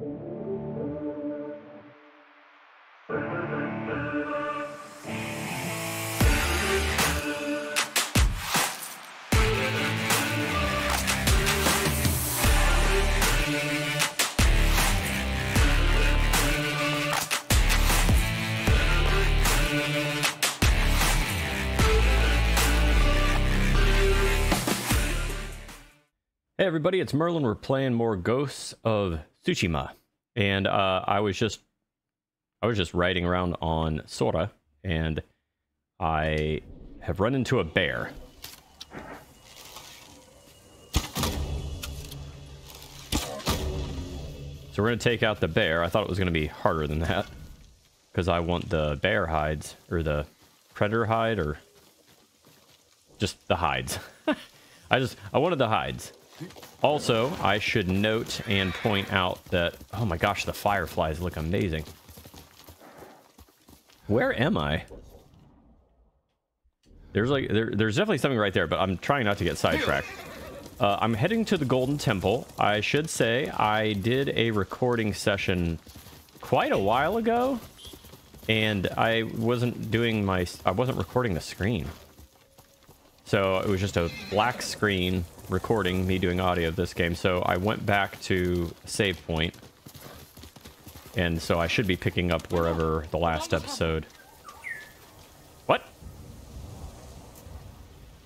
Hey everybody, it's Merlin. We're playing more Ghosts of Tsushima, and uh, I was just, I was just riding around on Sora, and I have run into a bear. So we're gonna take out the bear. I thought it was gonna be harder than that, because I want the bear hides or the predator hide or just the hides. I just I wanted the hides. Also, I should note and point out that, oh my gosh, the fireflies look amazing. Where am I? There's like, there, there's definitely something right there, but I'm trying not to get sidetracked. Uh, I'm heading to the Golden Temple. I should say I did a recording session quite a while ago, and I wasn't doing my, I wasn't recording the screen. So it was just a black screen recording me doing audio of this game. So I went back to save point. And so I should be picking up wherever the last episode. What?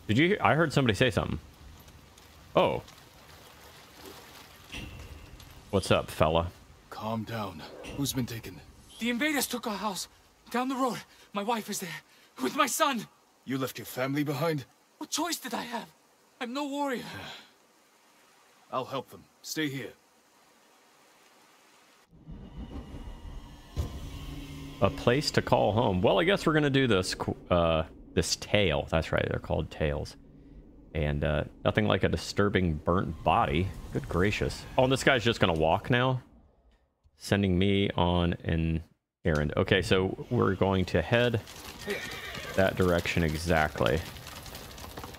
Did you hear? I heard somebody say something. Oh. What's up, fella? Calm down. Who's been taken? The invaders took our house. Down the road. My wife is there. With my son. You left your family behind? What choice did I have? I'm no warrior. I'll help them. Stay here. A place to call home. Well, I guess we're gonna do this. Uh, this tale. That's right. They're called tales. And uh, nothing like a disturbing burnt body. Good gracious. Oh, and this guy's just gonna walk now, sending me on an errand. Okay, so we're going to head that direction exactly.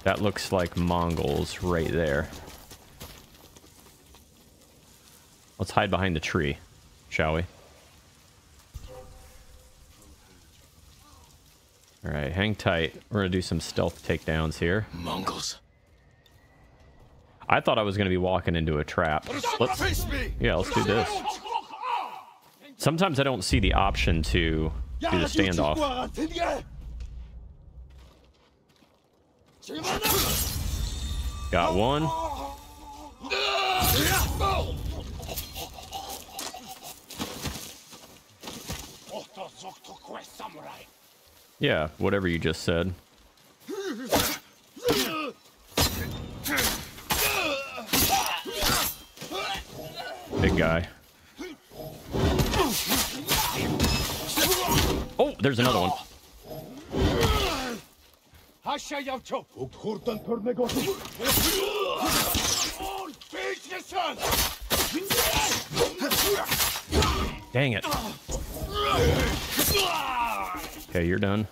That looks like Mongols right there. Let's hide behind the tree, shall we? Alright, hang tight. We're gonna do some stealth takedowns here. Mongols. I thought I was gonna be walking into a trap. Let's, yeah, let's do this. Sometimes I don't see the option to do the standoff. Got oh. one. Yeah, whatever you just said. Big guy. Oh, there's another one. Dang it. Okay, you're done.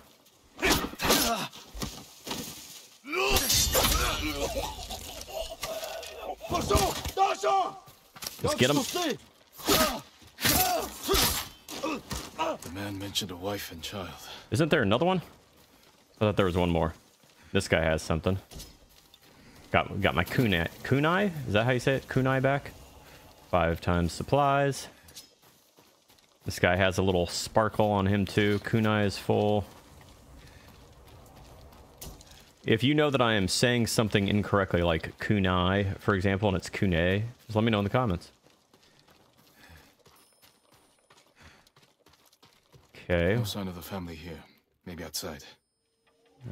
Let's get him. The man mentioned a wife and child. Isn't there another one? I thought there was one more. This guy has something. Got got my kunai. Kunai? Is that how you say it? Kunai back? Five times supplies. This guy has a little sparkle on him too. Kunai is full. If you know that I am saying something incorrectly, like kunai, for example, and it's kune, just let me know in the comments. Okay. No sign of the family here. Maybe outside.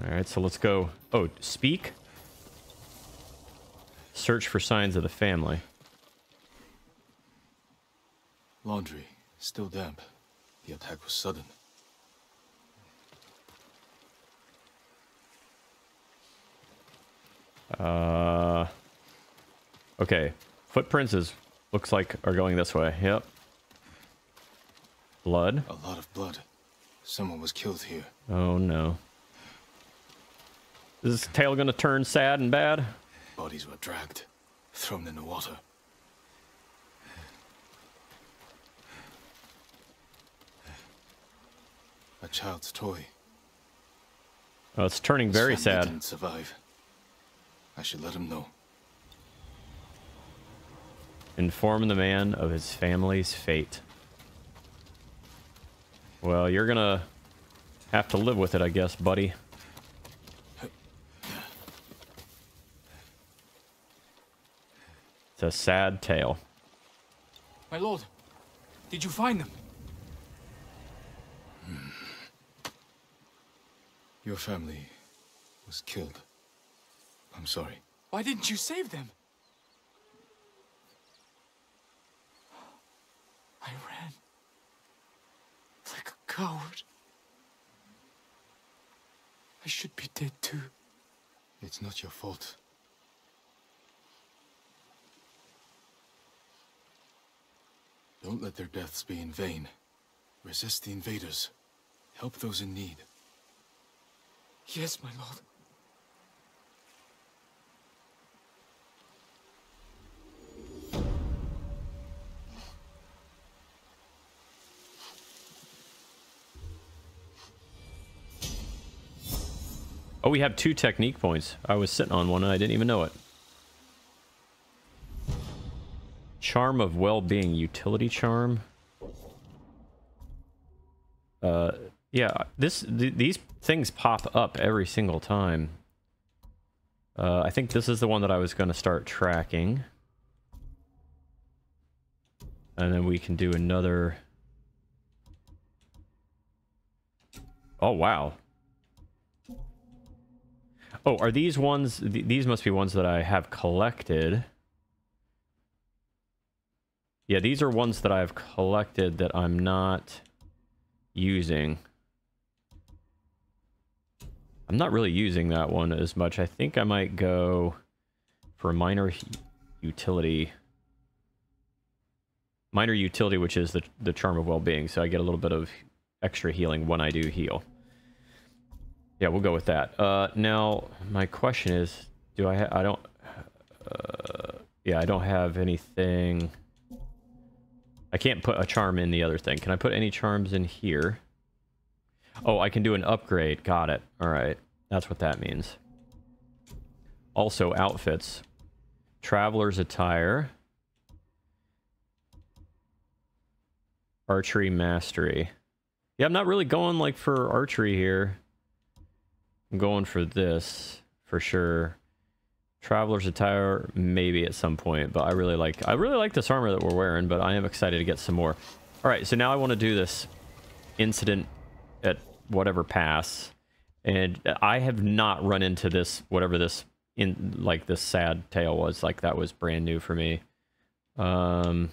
All right, so let's go. Oh, speak. Search for signs of the family. Laundry. Still damp. The attack was sudden. Uh. Okay. Footprints is looks like are going this way. Yep. Blood. A lot of blood. Someone was killed here. Oh no. Is his tail gonna turn sad and bad? Bodies were dragged, thrown in the water. A child's toy. Oh, it's turning very sad. Didn't survive. I should let him know. Inform the man of his family's fate. Well, you're gonna have to live with it, I guess, buddy. It's a sad tale. My lord, did you find them? Hmm. Your family was killed. I'm sorry. Why didn't you save them? I ran. Like a coward. I should be dead too. It's not your fault. Don't let their deaths be in vain. Resist the invaders. Help those in need. Yes, my lord. Oh, we have two technique points. I was sitting on one and I didn't even know it. Charm of well-being, utility charm. Uh, yeah, this th these things pop up every single time. Uh, I think this is the one that I was going to start tracking. And then we can do another... Oh, wow. Oh, are these ones... Th these must be ones that I have collected. Yeah, these are ones that I've collected that I'm not using. I'm not really using that one as much. I think I might go for minor utility. Minor utility, which is the, the charm of well-being. So I get a little bit of extra healing when I do heal. Yeah, we'll go with that. Uh, now, my question is, do I... I don't... Uh, yeah, I don't have anything... I can't put a charm in the other thing. Can I put any charms in here? Oh, I can do an upgrade. Got it. All right. That's what that means. Also, outfits. Traveler's attire. Archery mastery. Yeah, I'm not really going like for archery here. I'm going for this for sure. Traveler's attire, maybe at some point, but I really like I really like this armor that we're wearing, but I am excited to get some more. All right, so now I want to do this incident at whatever pass, and I have not run into this whatever this in like this sad tale was. Like that was brand new for me. Um.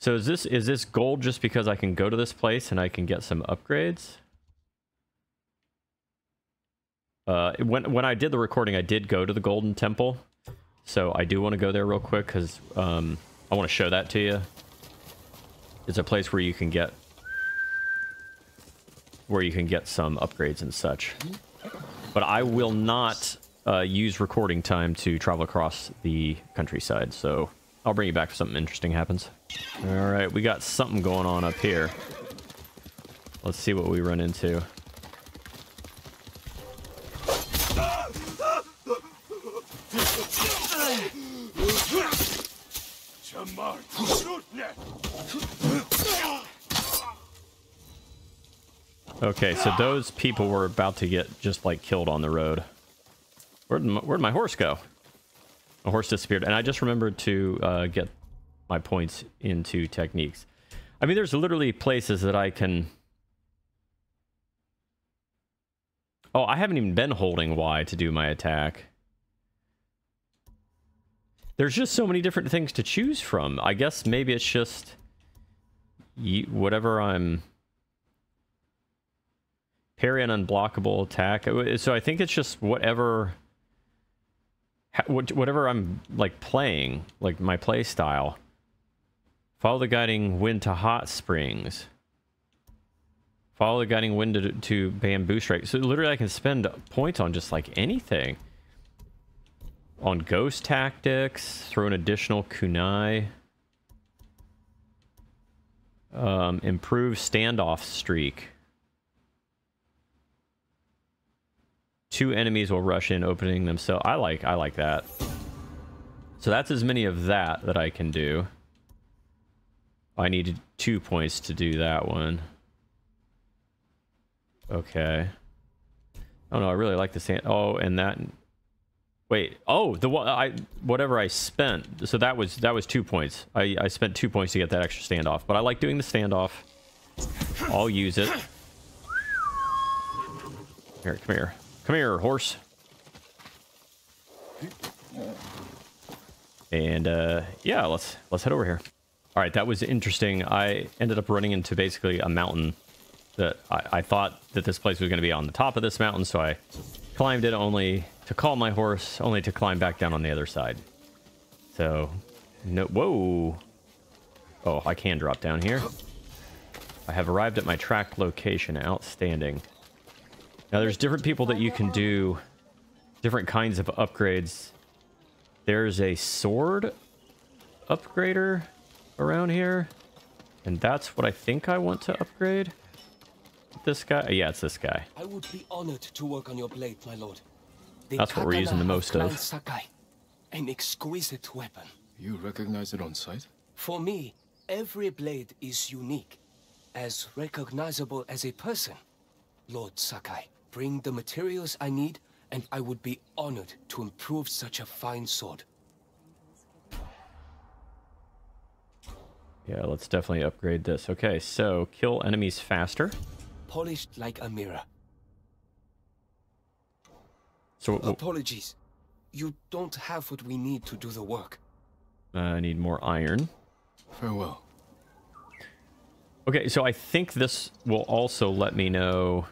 So is this is this gold just because I can go to this place and I can get some upgrades? Uh, when when I did the recording, I did go to the Golden Temple, so I do want to go there real quick because um, I want to show that to you. It's a place where you can get where you can get some upgrades and such. But I will not uh, use recording time to travel across the countryside, so I'll bring you back if something interesting happens. All right, we got something going on up here. Let's see what we run into. Okay, so those people were about to get just like killed on the road. Where'd my, where'd my horse go? My horse disappeared, and I just remembered to uh, get my points into techniques. I mean, there's literally places that I can. Oh, I haven't even been holding Y to do my attack. There's just so many different things to choose from. I guess maybe it's just whatever I'm parry an unblockable attack. So I think it's just whatever whatever I'm like playing, like my play style. Follow the guiding wind to hot springs. Follow the guiding wind to, to bamboo strike. So literally I can spend points on just like anything on Ghost Tactics. Throw an additional kunai. Um, improve standoff streak. Two enemies will rush in, opening themselves. I like, I like that. So that's as many of that that I can do. I needed two points to do that one. Okay. Oh no, I really like the sand. Oh, and that Wait. Oh, the I whatever I spent. So that was that was two points. I I spent two points to get that extra standoff. But I like doing the standoff. I'll use it. Here, come here, come here, horse. And uh, yeah, let's let's head over here. All right, that was interesting. I ended up running into basically a mountain that I, I thought that this place was going to be on the top of this mountain, so I climbed it only to call my horse, only to climb back down on the other side. So, no, whoa. Oh, I can drop down here. I have arrived at my track location. Outstanding. Now, there's different people that you can do different kinds of upgrades. There's a sword upgrader around here. And that's what I think I want to upgrade. This guy? Yeah, it's this guy. I would be honored to work on your blade, my lord. The That's what we're using the most Clan of. Sakai. An exquisite weapon. You recognize it on sight? For me, every blade is unique. As recognizable as a person. Lord Sakai, bring the materials I need, and I would be honored to improve such a fine sword. Yeah, let's definitely upgrade this. Okay, so kill enemies faster. Polished like a mirror. So Apologies. You don't have what we need to do the work. uh, I need more iron. Farewell. Okay, so I think this will also let me know.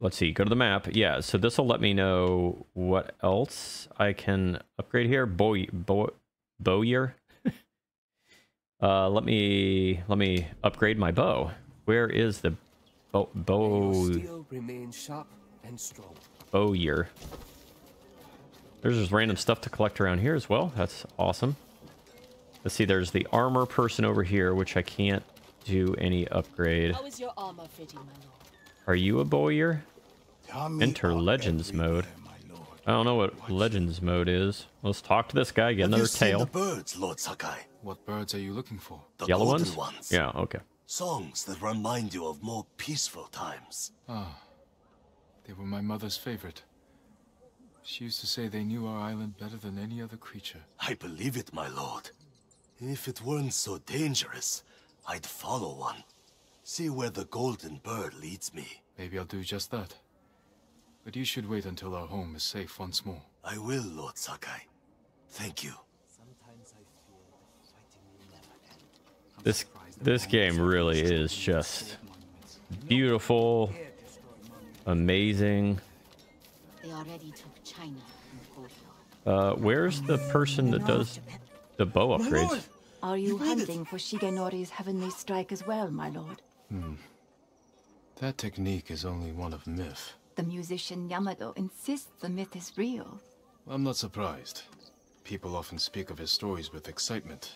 Let's see, go to the map. Yeah, so this will let me know what else I can upgrade here. Bow, bow, bowyer. Uh, let me let me upgrade my bow. Where is the bow May bow steel remain sharp and strong. bowyer? There's just random stuff to collect around here as well. That's awesome. Let's see, there's the armor person over here, which I can't do any upgrade. How is your armor fitting, my lord? Are you a bowyer? Kami Enter Legends mode. My lord. I don't know what Legends mode is. Let's talk to this guy, get Have another you seen tail. the birds, Lord Sakai? What birds are you looking for? The Yellow ones? ones. Yeah, okay. Songs that remind you of more peaceful times. Ah, they were my mother's favorite. She used to say they knew our island better than any other creature. I believe it, my lord. If it weren't so dangerous, I'd follow one. See where the golden bird leads me. Maybe I'll do just that. But you should wait until our home is safe once more. I will, Lord Sakai. Thank you. This this game really is just beautiful, amazing. They already took China from the courtyard. Uh, where's the person that does the bow upgrades? Are you hunting for Shigenori's heavenly strike as well, my lord? Hmm. That technique is only one of myth. The musician Yamato insists the myth is real. I'm not surprised. People often speak of his stories with excitement.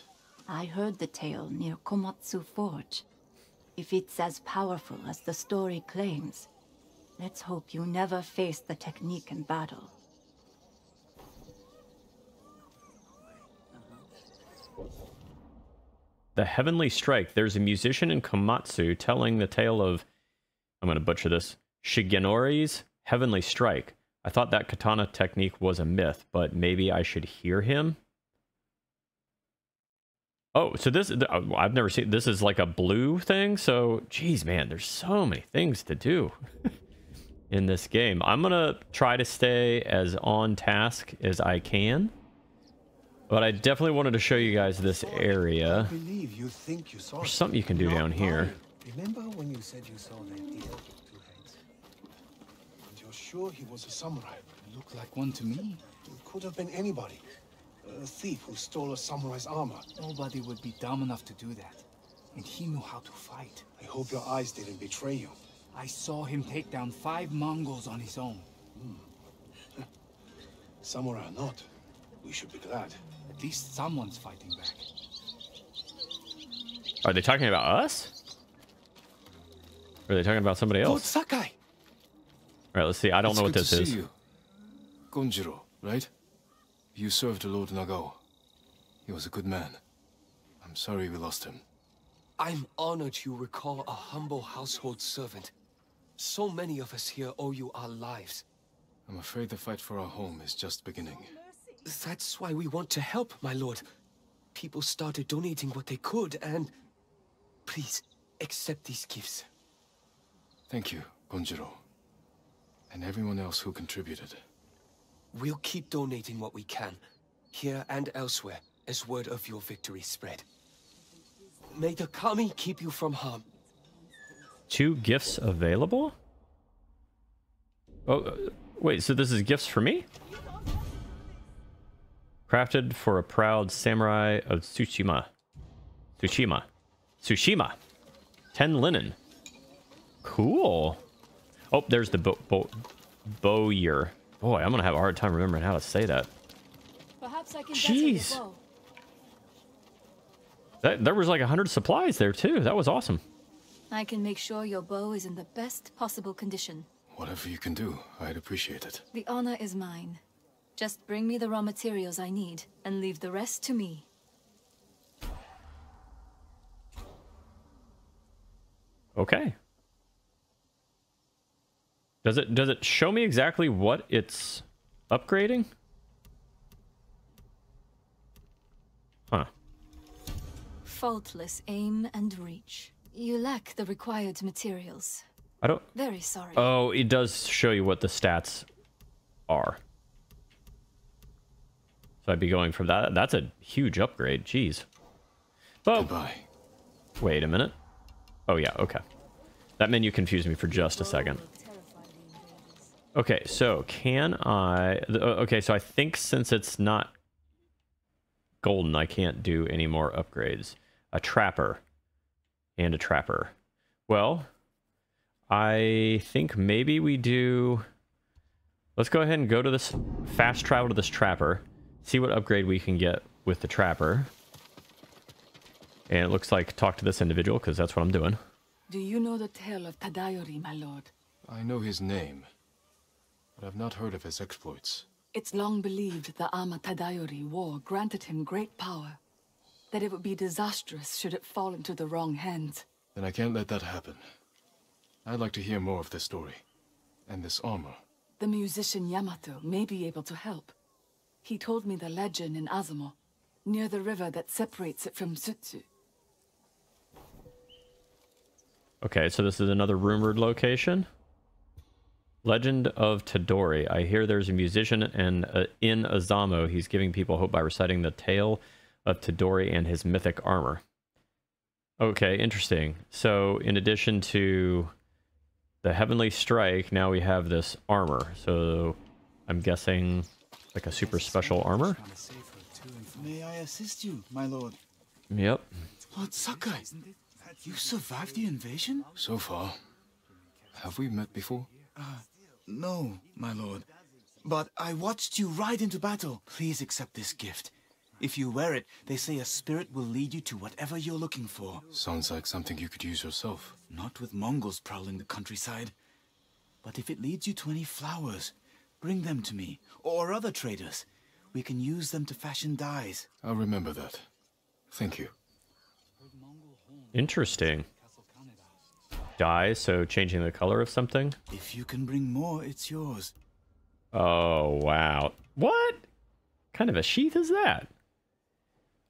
I heard the tale near Komatsu Forge. If it's as powerful as the story claims, let's hope you never face the technique in battle. The Heavenly Strike. There's a musician in Komatsu telling the tale of, I'm going to butcher this, Shigenori's Heavenly Strike. I thought that katana technique was a myth, but maybe I should hear him. Oh, so this, th- uh, I've never seen, this is like a blue thing. So, geez, man, there's so many things to do in this game. I'm going to try to stay as on task as I can. But I definitely wanted to show you guys this area. you think you saw There's something you can do down here. Remember when you said you saw that deer with two heads? And you're sure he was a samurai? Looked like one to me. It could have been anybody. A thief who stole a samurai's armor. Nobody would be dumb enough to do that. And he knew how to fight. I hope your eyes didn't betray you. I saw him take down five Mongols on his own. Hmm. Samurai or not, we should be glad. At least someone's fighting back. Are they talking about us? Or are they talking about somebody Lord else? Sakai, right, let's see. I don't It's know what good this to is. See you. Gonjiro, right? You served Lord Nagao. He was a good man. I'm sorry we lost him. I'm honored you recall a humble household servant. So many of us here owe you our lives. I'm afraid the fight for our home is just beginning. That's why we want to help, my lord. People started donating what they could, and... Please, accept these gifts. Thank you, Gonjiro. And everyone else who contributed. We'll keep donating what we can, here and elsewhere, as word of your victory spread. May the Kami keep you from harm. Two gifts available? Oh, uh, wait, so this is gifts for me? Crafted for a proud samurai of Tsushima. Tsushima. Tsushima. 10 linen. Cool. Oh, there's the bo bo bowyer. Boy, I'm gonna have a hard time remembering how to say that. Perhaps I can Jeez. That there was like a hundred supplies there too. That was awesome. I can make sure your bow is in the best possible condition. Whatever you can do, I'd appreciate it. The honor is mine. Just bring me the raw materials I need, and leave the rest to me. Okay. Does it does it show me exactly what it's upgrading? Huh. Faultless aim and reach. You lack the required materials. I don't Very sorry. Oh, it does show you what the stats are. So I'd be going from that. That's a huge upgrade. Jeez. Oh, Goodbye. wait a minute. Oh, yeah, okay. That menu confused me for just a second. Okay, so can I... Okay, so I think since it's not golden, I can't do any more upgrades. A trapper and a trapper. Well, I think maybe we do... Let's go ahead and go to this... Fast travel to this trapper. See what upgrade we can get with the trapper. And it looks like talk to this individual, because that's what I'm doing. Do you know the tale of Tadayori, my lord? I know his name, but I've not heard of his exploits. It's long believed the Ama Tadayori war granted him great power. That it would be disastrous should it fall into the wrong hands. Then I can't let that happen. I'd like to hear more of this story. And this armor. The musician Yamato may be able to help. He told me the legend in Azamo, near the river that separates it from Tsutsu. Okay, so this is another rumored location. Legend of Tadayori. I hear there's a musician and uh, in Azamo. He's giving people hope by reciting the tale of Tadayori and his mythic armor. Okay, interesting. So in addition to the heavenly strike, now we have this armor. So I'm guessing like a super special armor. May I assist you, my lord? Yep. Lord Sakai, you survived the invasion? So far. Have we met before? Uh, no, my lord. But I watched you ride into battle. Please accept this gift. If you wear it, they say a spirit will lead you to whatever you're looking for. Sounds like something you could use yourself. Not with Mongols prowling the countryside. But if it leads you to any flowers, bring them to me, or other traders. We can use them to fashion dyes. I'll remember that. Thank you. Interesting. Dye, so changing the color of something. If you can bring more, it's yours. Oh, wow. What kind of a sheath is that?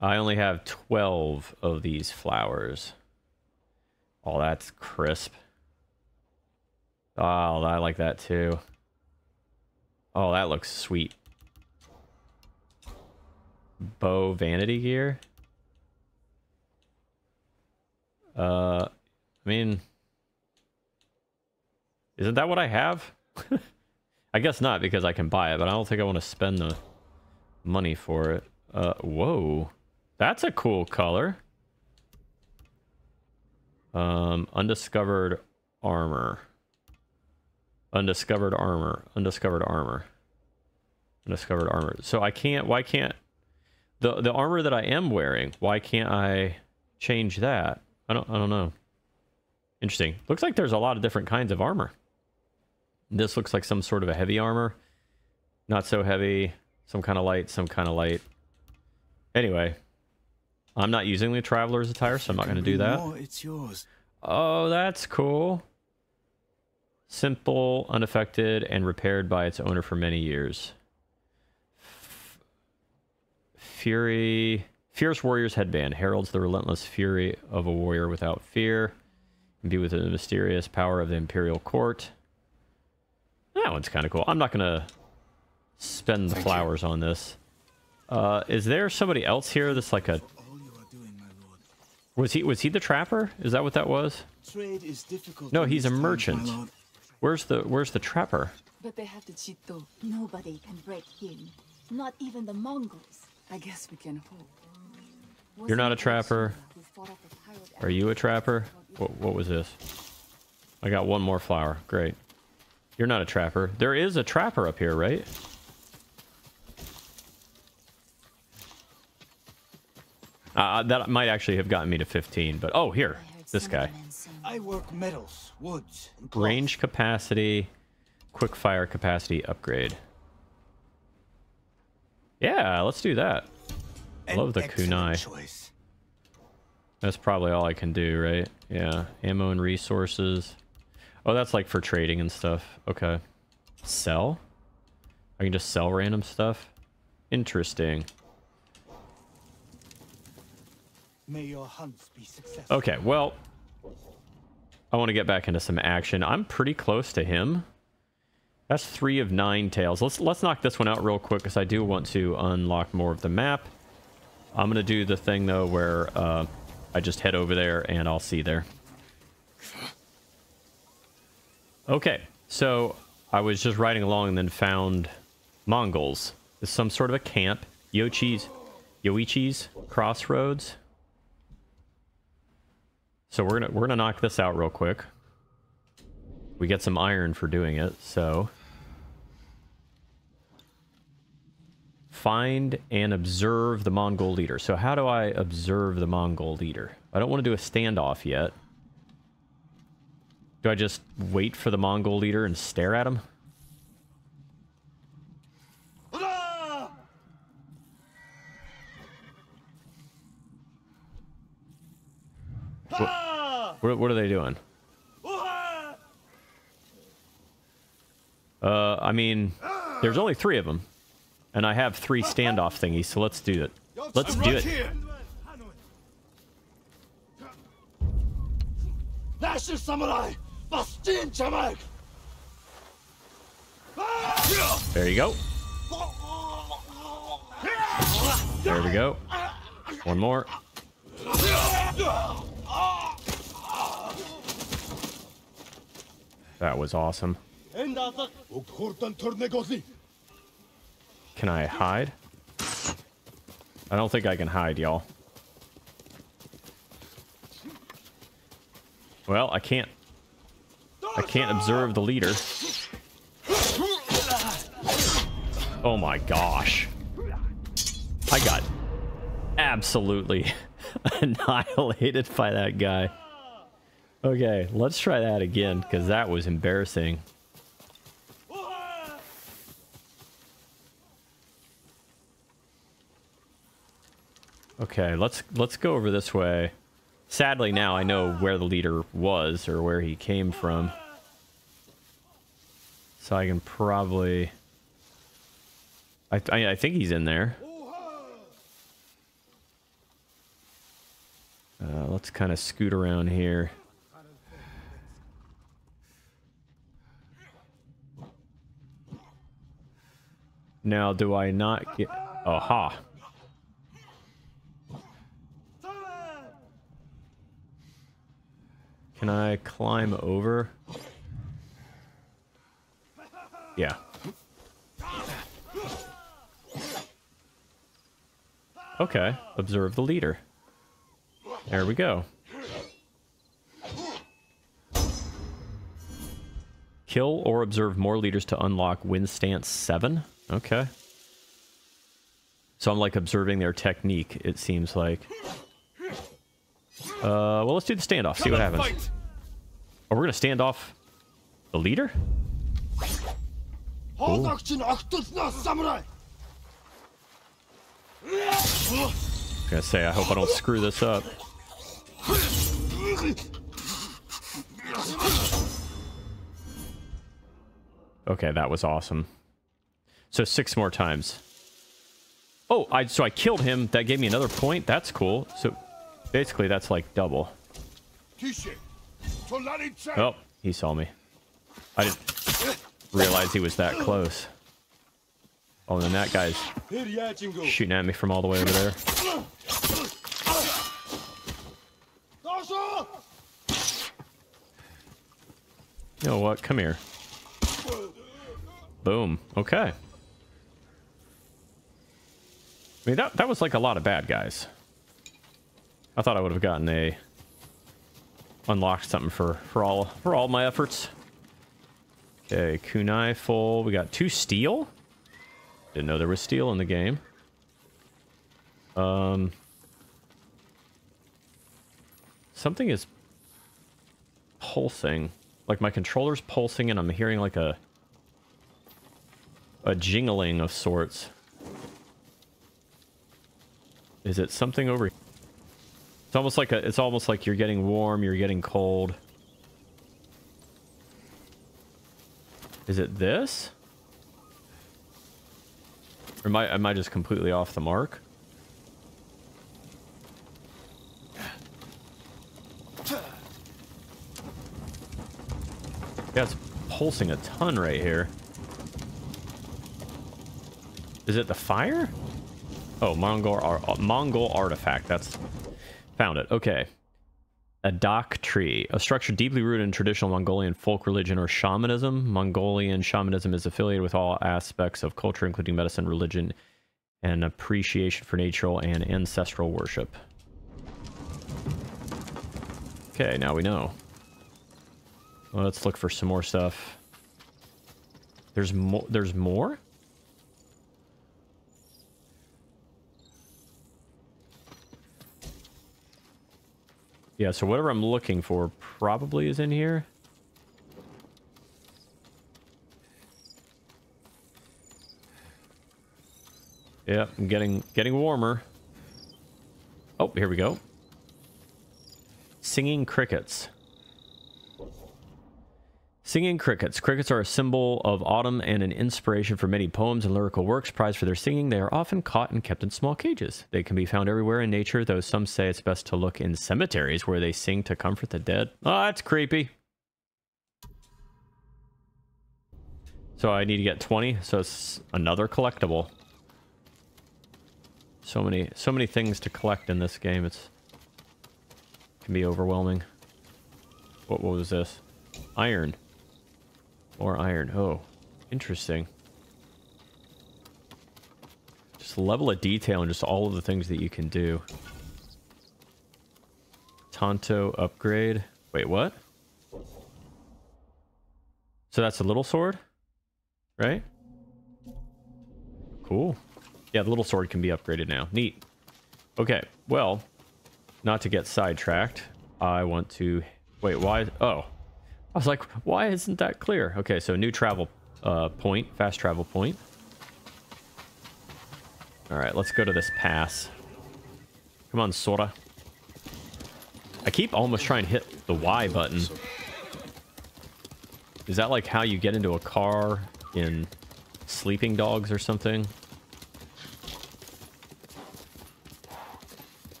I only have 12 of these flowers. Oh, that's crisp. Oh, I like that too. Oh, that looks sweet. Bow vanity gear. Uh, I mean, isn't that what I have? I guess not because I can buy it, but I don't think I want to spend the money for it. Uh, whoa. That's a cool color. Um, undiscovered armor. Undiscovered armor. Undiscovered armor. Undiscovered armor. So I can't, why can't, the, the armor that I am wearing, why can't I change that? I don't, I don't know. Interesting. Looks like there's a lot of different kinds of armor. This looks like some sort of a heavy armor. Not so heavy. Some kind of light, some kind of light. Anyway, I'm not using the Traveler's attire, so I'm not going to do that. More, it's yours. Oh, that's cool. Simple, unaffected, and repaired by its owner for many years. Fury. Fierce Warrior's Headband heralds the relentless fury of a warrior without fear. Imbued with the mysterious power of the Imperial Court. That one's kind of cool. I'm not going to spend the Thank flowers on this. Uh, is there somebody else here that's like a... All you are doing. Was he was he the trapper? Is that what that was? Trade is difficult. No, he's a merchant. My. Where's the Where's the trapper? But they have the Chito. Nobody can break him. Not even the Mongols. I guess we can hope. You're not a Wasn't it trapper. Ursula who fought off the pirate Are you a trapper? What, what was this? I got one more flower. Great. You're not a trapper. There is a trapper up here, right? Uh, that might actually have gotten me to 15, but oh, here, this guy. of the men saying I work metals, woods, and. Range capacity, quick fire capacity upgrade. Yeah, let's do that. I love the kunai. Choice. That's probably all I can do, right? Yeah, ammo and resources. Oh, that's like for trading and stuff. Okay. Sell? I can just sell random stuff? Interesting. May your hunts be successful. Okay, well, I want to get back into some action. I'm pretty close to him. That's three of nine tails. Let's let's knock this one out real quick because I do want to unlock more of the map. I'm gonna do the thing though where uh, I just head over there and I'll see there. Okay, so I was just riding along and then found Mongols. It's some sort of a camp. Yochi's, Yoichi's Crossroads. So we're gonna we're gonna knock this out real quick. We get some iron for doing it, so find and observe the Mongol leader. So how do I observe the Mongol leader? I don't want to do a standoff yet. Do I just wait for the Mongol leader and stare at him? What, what are they doing? Uh, I mean, there's only three of them, and I have three standoff thingies, so let's do it. Let's do it. National samurai. There you go. There we go. One more. That was awesome. Can I hide? I don't think I can hide, y'all. Well, I can't. I can't observe the leader. Oh my gosh. I got absolutely annihilated by that guy. Okay, let's try that again because that was embarrassing. Okay, let's let's go over this way. Sadly, now I know where the leader was or where he came from. So I can probably... I, I, I think he's in there. Uh, let's kind of scoot around here. Now, do I not get... Aha. Can I climb over? Yeah. Okay, observe the leader. There we go. Kill or observe more leaders to unlock wind stance 7. Okay. So I'm like observing their technique, it seems like. Uh, well, let's do the standoff. Come see what happens. Fight. Oh, we're gonna stand off the leader. Oh. I'm gonna say, I hope I don't screw this up. Okay, that was awesome. So six more times. Oh, I so I killed him. That gave me another point. That's cool. So basically, that's like double. Oh, he saw me. I didn't realize he was that close. Oh, and then that guy's shooting at me from all the way over there. You know what? Come here. Boom. Okay. I mean, that, that was like a lot of bad guys. I thought I would have gotten a... Unlocked something for, for all for all my efforts. Okay, kunai full. We got two steel. Didn't know there was steel in the game. Um... Something is pulsing. Like my controller's pulsing and I'm hearing like a a jingling of sorts. Is it something over It's almost like a it's almost like you're getting warm, you're getting cold. Is it this? Or am I am I just completely off the mark? Yeah, it's pulsing a ton right here. Is it the fire? Oh, Mongol ar Mongol artifact. That's found it. Okay. A dak tree, a structure deeply rooted in traditional Mongolian folk religion or shamanism. Mongolian shamanism is affiliated with all aspects of culture, including medicine, religion, and appreciation for natural and ancestral worship. Okay, now we know. Well, let's look for some more stuff. There's more. There's more. Yeah, so whatever I'm looking for probably is in here. Yeah, I'm getting getting warmer. Oh, here we go. Singing crickets. Singing crickets. Crickets are a symbol of autumn and an inspiration for many poems and lyrical works. Prized for their singing, they are often caught and kept in small cages. They can be found everywhere in nature, though some say it's best to look in cemeteries where they sing to comfort the dead. Oh, that's creepy. So I need to get 20, so it's another collectible. So many, so many things to collect in this game. It's can be overwhelming. What, what was this? Iron. More iron. Oh, interesting. Just level of detail and just all of the things that you can do. Tanto upgrade. Wait, what? So that's a little sword? Right? Cool. Yeah, the little sword can be upgraded now. Neat. Okay, well, not to get sidetracked, I want to... Wait, why? Oh, I was like, why isn't that clear? Okay, so new travel uh, point, fast travel point. All right, let's go to this pass. Come on, Sora. I keep almost trying to hit the Y button. Is that like how you get into a car in Sleeping Dogs or something?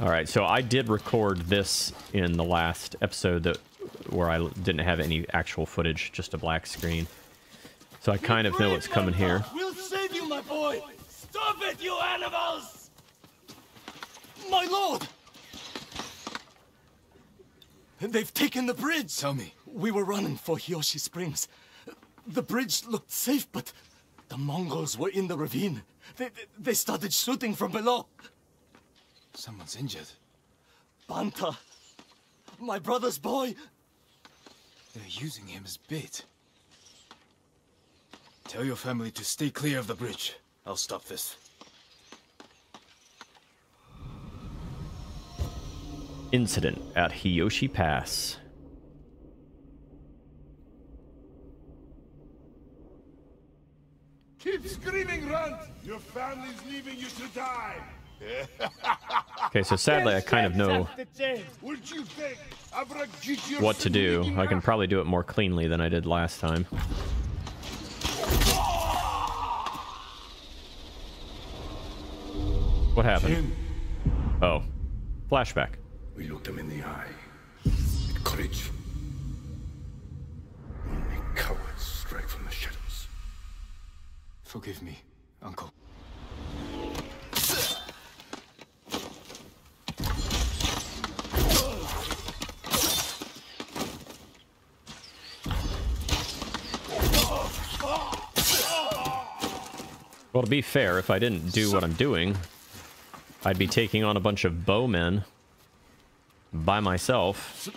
All right, so I did record this in the last episode that where I didn't have any actual footage, just a black screen. So I kind of know what's coming here. We'll save you, my boy! Stop it, you animals! My lord! They've taken the bridge! Tell me. We were running for Hiyoshi Springs. The bridge looked safe, but the Mongols were in the ravine. They, they started shooting from below. Someone's injured. Banta, my brother's boy, they're using him as bait. Tell your family to stay clear of the bridge. I'll stop this. Incident at Hiyoshi Pass. Keep screaming, Runt! Your family's leaving you to die! Okay, so sadly I kind of know What you think? Abracadabra, your what to do. I can probably do it more cleanly than I did last time. What happened? Oh, flashback. We looked him in the eye. With courage. Only cowards strike from the shadows. Forgive me, Uncle. Well, to be fair, if I didn't do what I'm doing, I'd be taking on a bunch of bowmen by myself.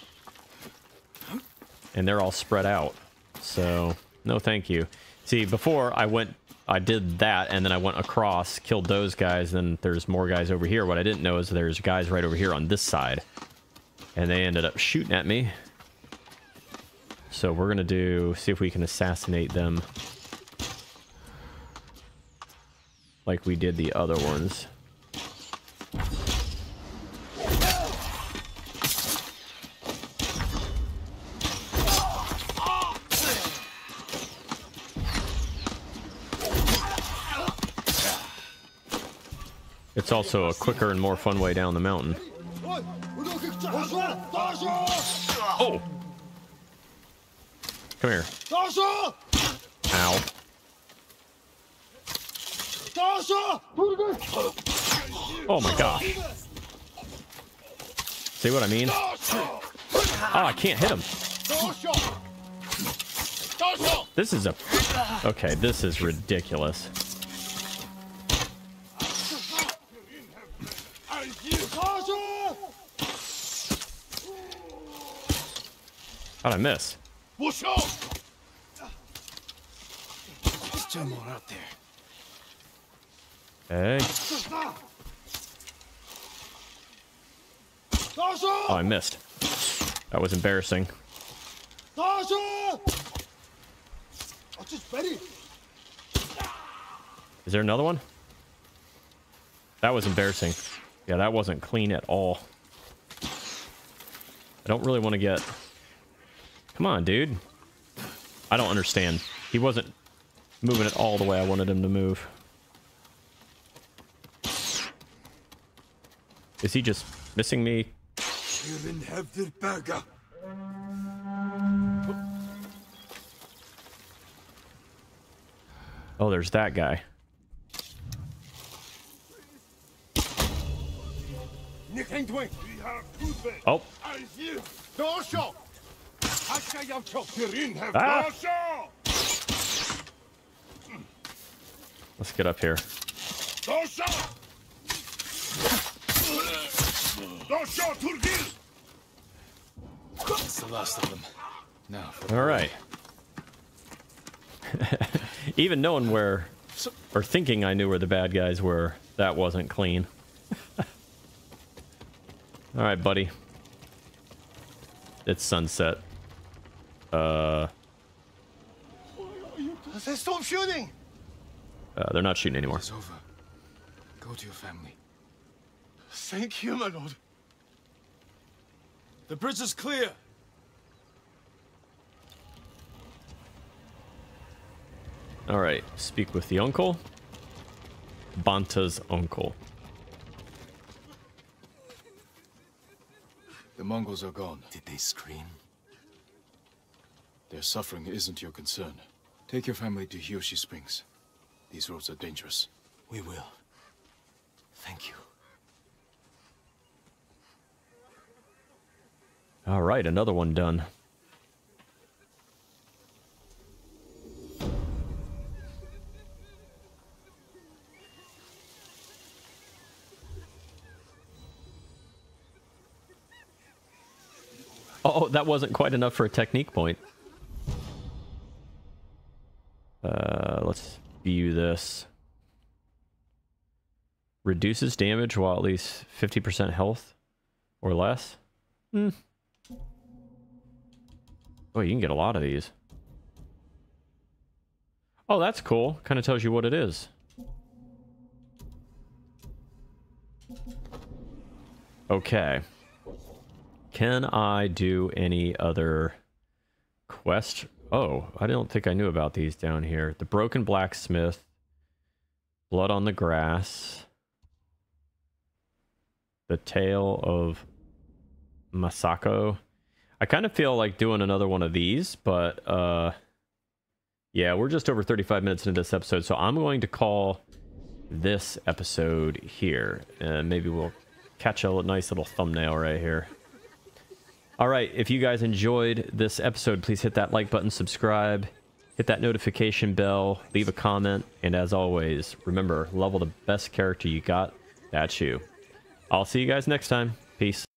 And they're all spread out. So, no thank you. See, before I went, I did that, and then I went across, killed those guys, then there's more guys over here. What I didn't know is there's guys right over here on this side. And they ended up shooting at me. So we're gonna do, see if we can assassinate them. Like we did the other ones. It's also a quicker and more fun way down the mountain. Oh! Come here. Oh my gosh. See what I mean? Oh, I can't hit him. This is a... Okay, this is ridiculous. How'd I miss? There's two more out there. Hey. Oh, I missed. That was embarrassing. Is there another one? That was embarrassing. Yeah, that wasn't clean at all. I don't really want to get... Come on, dude. I don't understand. He wasn't moving it all the way I wanted him to move. Is he just missing me? Oh, there's that guy. Oh. Ah. Let's get up here. That's the last of them. Now, for All right. Even knowing where, or thinking I knew where the bad guys were, that wasn't clean. All right, buddy. It's sunset. Uh, They stop shooting! uh, they're not shooting anymore. It's over. Go to your family. Thank you, my lord. The bridge is clear. All right, speak with the uncle. Banta's uncle. The Mongols are gone. Did they scream? Their suffering isn't your concern. Take your family to Hiyoshi Springs. These roads are dangerous. We will. Thank you. All right, another one done. Oh, that wasn't quite enough for a technique point. Uh, let's view this. Reduces damage while at least 50% health or less. Hmm. Oh, you can get a lot of these. Oh, that's cool. Kind of tells you what it is. Okay. Can I do any other quest? Oh, I don't think I knew about these down here. The Broken Blacksmith. Blood on the Grass. The Tale of Masako. I kind of feel like doing another one of these, but uh yeah, we're just over 35 minutes into this episode, so I'm going to call this episode here. And maybe we'll catch a nice little thumbnail right here. All right, if you guys enjoyed this episode, please hit that like button, subscribe, hit that notification bell, leave a comment, and as always, remember, level the best character you got. That's you. I'll see you guys next time. Peace.